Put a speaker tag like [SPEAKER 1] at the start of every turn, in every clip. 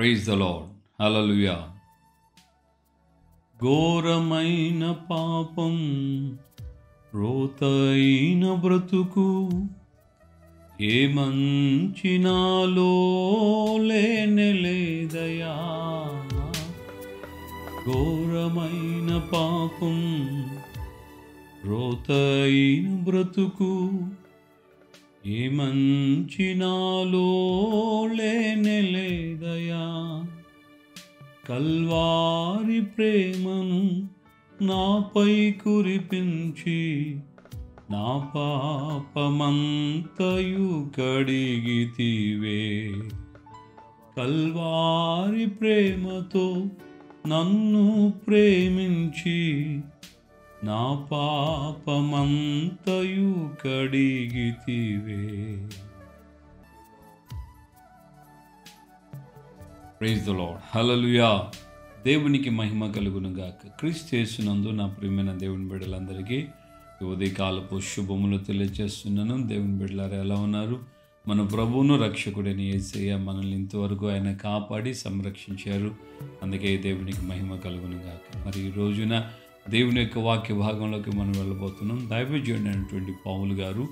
[SPEAKER 1] Praise the lord హలలుయా ఘోరమైన పాపం రోతైన బ్రతుకు ఏ మంచి నాలో ఘోరమైన పాపం రోతైన బ్రతుకు ఏ మంచి నాలో లేనెలేదయా కల్వారి ప్రేమను నాపై కురిపించి నా పాపమంతయు కడిగితివే కల్వారి ప్రేమతో నన్ను ప్రేమించి నా పాపమంతయు కడిగితివే. ప్రైజ్ ద లాడ్ హలలుయా దేవునికి మహిమ కలుగును క్రీస్ చేసినందు నా ప్రియమైన దేవుని బిడ్డలందరికీ ఉదయకాలపు శుభములు తెలియజేస్తున్నాను. దేవుని బిడ్డలారు ఎలా ఉన్నారు? మన ప్రభువును రక్షకుడని ఏసయ్య మనల్ని ఇంతవరకు ఆయన కాపాడి సంరక్షించారు. అందుకే దేవునికి మహిమ కలుగునుగాక. మరి ఈ రోజున దేవుని యొక్క వాక్య భాగంలోకి మనం వెళ్ళబోతున్నాం. దైవజుడు పావులు గారు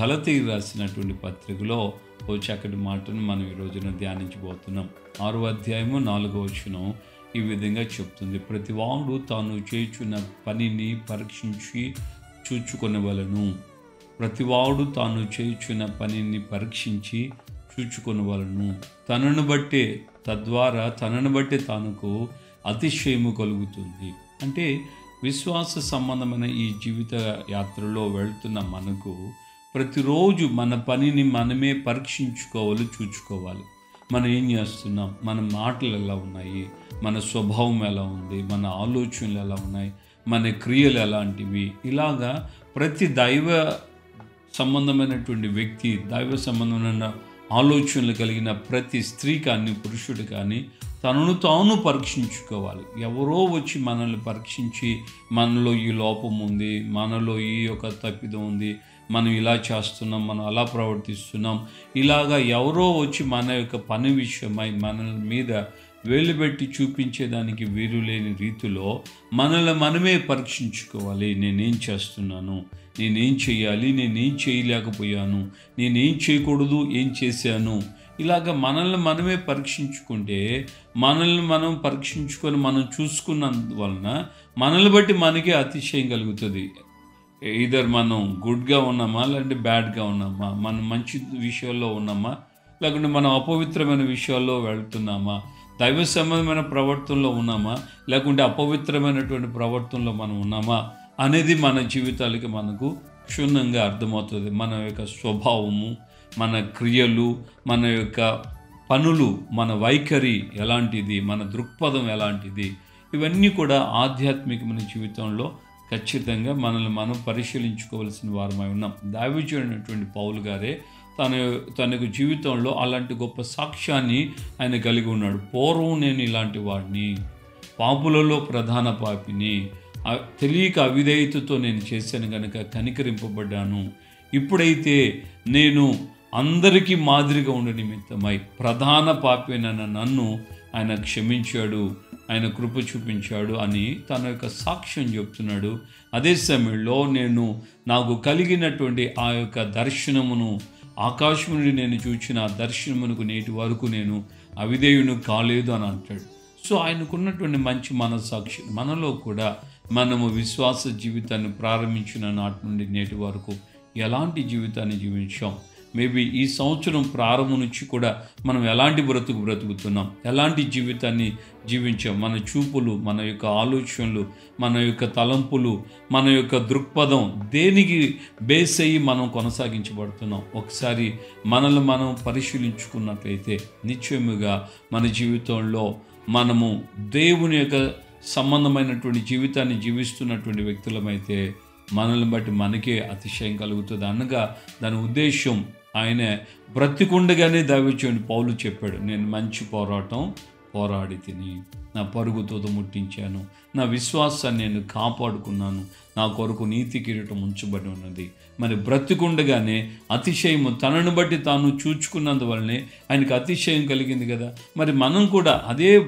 [SPEAKER 1] గలతీ రాసినటువంటి పత్రికలో ఓ చక్కటి మాటను మనం ఈ రోజున ధ్యానించబోతున్నాం. ఆరో అధ్యాయము నాలుగో వచనం ఈ విధంగా చెప్తుంది. ప్రతి వాడు తాను చేయుచున్న పనిని పరీక్షించి చూచుకొనవలను. ప్రతివాడు తాను చేయుచున్న పనిని పరీక్షించి చూచుకొనవలను. తనను బట్టే తద్వారా తనను బట్టే తనకు అతిశయము కలుగుతుంది. అంటే విశ్వాస సంబంధమైన ఈ జీవిత యాత్రలో వెళ్తున్న మనకు ప్రతిరోజు మన పనిని మనమే పరీక్షించుకోవాలి చూచుకోవాలి. మనం ఏం చేస్తున్నాం? మన మాటలు ఎలా ఉన్నాయి? మన స్వభావం ఎలా ఉంది? మన ఆలోచనలు ఎలా ఉన్నాయి? మన క్రియలు ఎలాంటివి? ఇలాగా ప్రతి దైవ సంబంధమైనటువంటి వ్యక్తి దైవ సంబంధమైన ఆలోచనలు కలిగిన ప్రతి స్త్రీ కానీ పురుషుడు కానీ తనను తాను పరీక్షించుకోవాలి. ఎవరో వచ్చి మనల్ని పరీక్షించి మనలో ఈ లోపం ఉంది మనలో ఈ యొక్క తప్పిదం ఉంది మనం ఇలా చేస్తున్నాం మనం అలా ప్రవర్తిస్తున్నాం. ఇలాగా ఎవరో వచ్చి మన యొక్క పని విషయమై మన మీద వేలు పెట్టి చూపించేదానికి వీలు లేని రీతిలో మనల్ని మనమే పరీక్షించుకోవాలి. నేనేం చేస్తున్నాను? నేనేం చేయాలి? నేనేం చేయలేకపోయాను? నేనేం చేయకూడదు? ఏం చేశాను? ఇలాగ మనల్ని మనమే పరీక్షించుకుంటే మనల్ని మనం పరీక్షించుకొని మనం చూసుకున్నందువలన మనల్ని బట్టి మనకే అతిశయం కలుగుతుంది. ఇదర్ మనం గుడ్గా ఉన్నామా లేదంటే బ్యాడ్గా ఉన్నామా మనం మంచి విషయాల్లో ఉన్నామా లేకుంటే మనం అపవిత్రమైన విషయాల్లో వెళ్తున్నామా దైవ సంబంధమైన ప్రవర్తనలో ఉన్నామా లేకుంటే అపవిత్రమైనటువంటి ప్రవర్తనలో మనం ఉన్నామా అనేది మన జీవితాలకి మనకు క్షుణ్ణంగా అర్థమవుతుంది. మన యొక్క స్వభావము మన క్రియలు మన యొక్క పనులు మన వైఖరి ఎలాంటిది మన దృక్పథం ఎలాంటిది ఇవన్నీ కూడా ఆధ్యాత్మికమైన జీవితంలో ఖచ్చితంగా మనల్ని మనం పరిశీలించుకోవాల్సిన వారమై ఉన్నాం. దావిచుడైనటువంటి పౌలు గారే తన తనకు జీవితంలో అలాంటి గొప్ప సాక్ష్యాన్ని ఆయన కలిగి ఉన్నాడు. పూర్వం నేను ఇలాంటి వాడిని పాపులలో ప్రధాన పాపిని తెలియక అవిధేయతతో నేను చేశాను కనుక కనికరింపబడ్డాను. ఇప్పుడైతే నేను అందరికీ మాదిరిగా ఉండే నిమిత్తమై ప్రధాన పాపైన నన్ను ఆయన క్షమించాడు ఆయన కృప చూపించాడు అని తన యొక్క సాక్ష్యం చెప్తున్నాడు. అదే సమయంలో నేను నాకు కలిగినటువంటి ఆ యొక్క దర్శనమును ఆకాశం నుండి నేను చూచిన ఆ దర్శనమునకు నేటి వరకు నేను అవిధేయును కాలేదు అని అంటాడు. సో ఆయనకున్నటువంటి మంచి మనసాక్షి మనలో కూడా మనము విశ్వాస జీవితాన్ని ప్రారంభించిన నాటి నుండి నేటి వరకు ఎలాంటి జీవితాన్ని జీవించాం? మేబీ ఈ సంవత్సరం ప్రారంభం నుంచి కూడా మనం ఎలాంటి బ్రతుకు బ్రతుకుతున్నాం? ఎలాంటి జీవితాన్ని జీవించాం? మన చూపులు మన యొక్క ఆలోచనలు మన యొక్క తలంపులు మన యొక్క దృక్పథం దేనికి బేస్ అయ్యి మనం కొనసాగించబడుతున్నాం? ఒకసారి మనల్ని మనం పరిశీలించుకున్నట్లయితే నిశ్చయముగా మన జీవితంలో మనము దేవుని యొక్క సంబంధమైనటువంటి జీవితాన్ని జీవిస్తున్నటువంటి వ్యక్తులమైతే మనల్ని బట్టి మనకే అతిశయం కలుగుతుంది అనగా దాని ఉద్దేశం ఆయన బ్రతికుండగానే దావించండి పౌలు చెప్పాడు నేను మంచి పోరాటం పోరాడి తిని నా పరుగుతో ముట్టించాను నా విశ్వాసాన్ని నేను కాపాడుకున్నాను నా కొరకు నీతి కిరీటం ఉంచబడి ఉన్నది. మరి బ్రతికుండగానే అతిశయము తనను బట్టి తాను చూచుకున్నందువల్లనే ఆయనకు అతిశయం కలిగింది కదా. మరి మనం కూడా అదే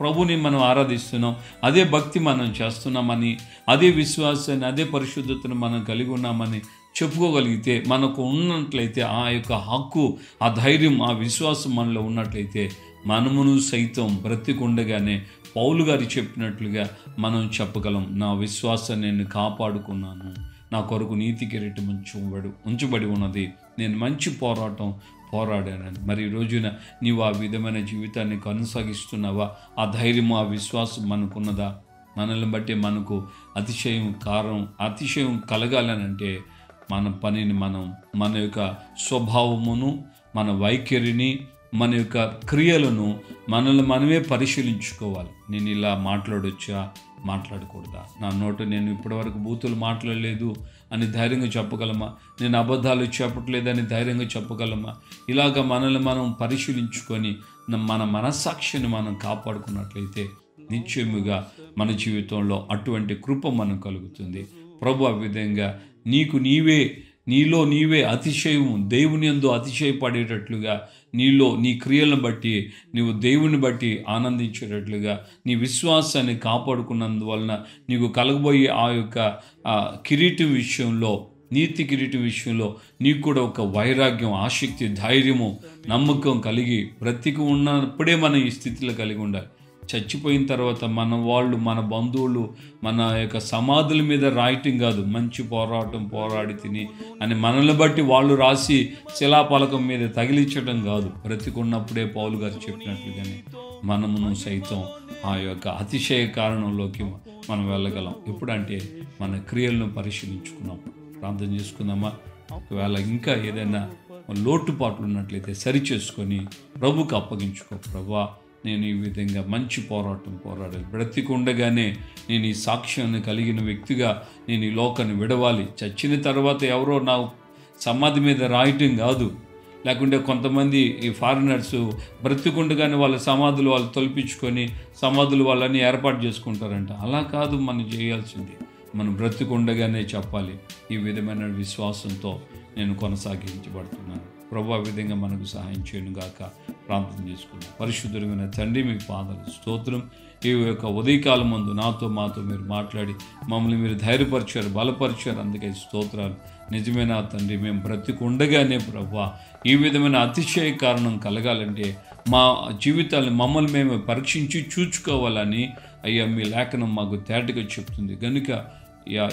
[SPEAKER 1] ప్రభుని మనం ఆరాధిస్తున్నాం. అదే భక్తి మనం చేస్తున్నామని అదే విశ్వాసాన్ని అదే పరిశుద్ధతను మనం కలిగి ఉన్నామని చెప్పుకోగలిగితే మనకు ఉన్నట్లయితే ఆ యొక్క హక్కు ఆ ధైర్యం ఆ విశ్వాసం మనలో ఉన్నట్లయితే మనమును సైతం బ్రతికుండగానే పౌలు గారు చెప్పినట్లుగా మనం చెప్పగలం నా విశ్వాసాన్ని నేను కాపాడుకున్నాను. నా కొరకు నీతి కిరీటం ఉంచబడి ఉంచబడి ఉన్నది. నేను మంచి పోరాటం పోరాడానని. మరి ఈ రోజున నీవు ఆ విధమైన జీవితాన్ని కొనసాగిస్తున్నావా? ఆ ధైర్యం ఆ విశ్వాసం మనకున్నదా? మనల్ని బట్టి మనకు అతిశయం కారం అతిశయం కలగాలనంటే మన పనిని మనం మన యొక్క స్వభావమును మన వైఖరిని మన యొక్క క్రియలను మనల్ని మనమే పరిశీలించుకోవాలి. నేను ఇలా మాట్లాడొచ్చా? మాట్లాడకూడదా? నా నోట నేను ఇప్పటివరకు బూతులు మాట్లాడలేదు. అని ధైర్యంగా చెప్పగలమా? నేను అబద్ధాలు చెప్పట్లేదని ధైర్యంగా చెప్పగలమా? ఇలాగ మనల్ని మనం పరిశీలించుకొని మన మనస్సాక్షిని మనం కాపాడుకున్నట్లయితే నిశ్చయముగా మన జీవితంలో అటువంటి కృప మనం కలుగుతుంది. ప్రభు ఆ విధంగా నీకు నీవే నీలో నీవే అతిశయం దేవుని యందు అతిశయపడేటట్లుగా నీలో నీ క్రియలను బట్టి నీవు దేవుని బట్టి ఆనందించేటట్లుగా నీ విశ్వాసాన్ని కాపాడుకున్నందువలన నీకు కలగబోయే ఆ యొక్క కిరీటం విషయంలో నీతి కిరీటం విషయంలో నీకు కూడా ఒక వైరాగ్యం ఆసక్తి ధైర్యము నమ్మకం కలిగి బ్రతికి ఉన్నప్పుడే మనం ఈ స్థితిలో కలిగి ఉండాలి. చచ్చిపోయిన తర్వాత మన వాళ్ళు మన బంధువులు మన యొక్క సమాధుల మీద రాయటం కాదు. మంచి పోరాటం పోరాడి తిని అని మనల్ని బట్టి వాళ్ళు రాసి శిలాపలకం మీద తగిలించడం కాదు. బ్రతికున్నప్పుడే పౌలు గారు చెప్పినట్లుగానే మనమును సైతం ఆ యొక్క అతిశయ కారణంలోకి మనం వెళ్ళగలం. ఎప్పుడంటే మన క్రియలను పరిశీలించుకున్నాం. ప్రార్థన చేసుకుందామా? ఒకవేళ ఇంకా ఏదైనా లోటుపాట్లు ఉన్నట్లయితే సరి చేసుకొని ప్రభుకు అప్పగించుకో ప్రభా. నేను ఈ విధంగా మంచి పోరాటం పోరాడాలి. బ్రతికుండగానే నేను ఈ సాక్ష్యాన్ని కలిగిన వ్యక్తిగా నేను ఈ లోకాన్ని విడవాలి. చచ్చిన తర్వాత ఎవరో నా సమాధి మీద రాయటం కాదు. లేకుంటే కొంతమంది ఈ ఫారినర్స్ బ్రతికుండగానే వాళ్ళ సమాధులు వాళ్ళు తొలిపించుకొని సమాధులు వాళ్ళని ఏర్పాటు చేసుకుంటారంట. అలా కాదు మనం చేయాల్సింది. మనం బ్రతికుండగానే చెప్పాలి. ఈ విధమైన విశ్వాసంతో నేను కొనసాగించబడుతున్నాను. ప్రభు ఆ విధంగా మనకు సహాయం చేయను గాక ప్రార్థన చేసుకున్నాం. పరిశుద్ధుడమైన తండ్రి మీకు పాదాలు స్తోత్రం. ఈ యొక్క ఉదయకాలం ముందు నాతో మాతో మీరు మాట్లాడి మమ్మల్ని మీరు ధైర్యపరిచారు బలపరిచారు. అందుకే స్తోత్రాలు. నిజమైన తండ్రి మేము బ్రతికుండగానే ప్రభా ఈ విధమైన అతిశయ కారణం కలగాలంటే మా జీవితాలను మమ్మల్ని మేము పరీక్షించి చూచుకోవాలని అయ్యా మీ లేఖనం మాకు తేటగా చెప్తుంది. కనుక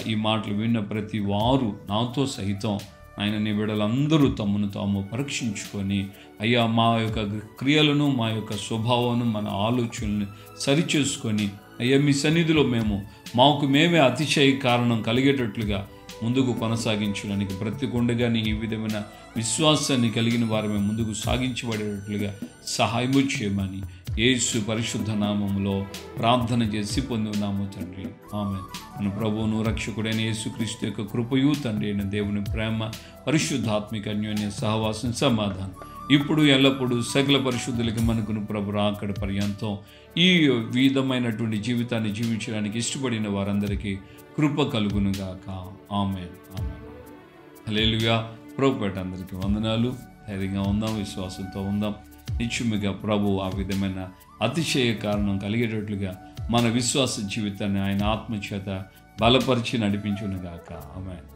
[SPEAKER 1] ఈ మాటలు విన్న ప్రతి వారు నాతో సహితం ఆయన నీ బిడ్డలందరూ తమను తాము పరీక్షించుకొని అయ్యా మా యొక్క క్రియలను మా యొక్క స్వభావాలను మన ఆలోచనలను సరిచేసుకొని అయ్యా మీ సన్నిధిలో మేము మాకు మేమే అతిశయ కారణం కలిగేటట్లుగా ముందుకు కొనసాగించడానికి ప్రతి కొండగాని ఈ విధమైన విశ్వాసాన్ని కలిగిన వారు మేము ముందుకు సాగించబడేటట్లుగా సహాయము చేయమని యేసు పరిశుద్ధ నామములో ప్రార్థన చేసి పొంది ఉన్నాము తండ్రి. ఆమె మన ప్రభువును రక్షకుడైన యేసుక్రీస్తు యొక్క కృపయు తండ్రి అయిన దేవుని ప్రేమ పరిశుద్ధాత్మిక అన్యోన్య సహవాసం సమాధానం. ఇప్పుడు ఎల్లప్పుడూ సకల పరిశుద్ధులకి మనకును ప్రభు రాకడ పర్యంతం ఈ విధమైనటువంటి జీవితాన్ని జీవించడానికి ఇష్టపడిన వారందరికీ కృప కలుగునుగాక. ఆమె ఆమె హలేలుగా ప్రభుపేట అందరికీ వందనాలు. ధైర్యంగా ఉందాం విశ్వాసంతో ఉందాం. నిత్యముగా ప్రభు ఆ విధమైన అతిశయ కారణం కలిగేటట్లుగా మన విశ్వాస జీవితాన్ని ఆయన ఆత్మచేత బలపరిచి నడిపించునుగాక. ఆమె